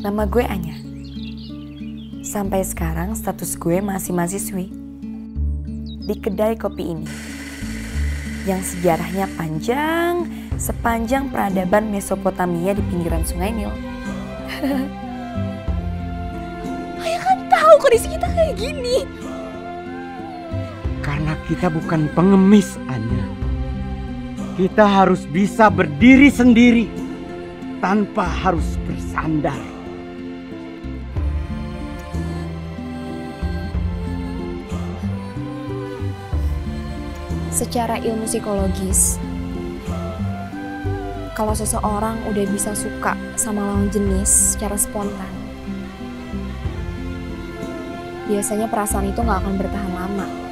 Nama gue Anya. Sampai sekarang status gue masih mahasiswi di kedai kopi ini. Yang sejarahnya panjang, sepanjang peradaban Mesopotamia di pinggiran Sungai Nil. Ayah kan tahu kondisi kita kayak gini. Karena kita bukan pengemis, Anya. Kita harus bisa berdiri sendiri tanpa harus bersandar. Secara ilmu psikologis, kalau seseorang udah bisa suka sama lawan jenis secara spontan, biasanya perasaan itu nggak akan bertahan lama.